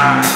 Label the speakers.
Speaker 1: time.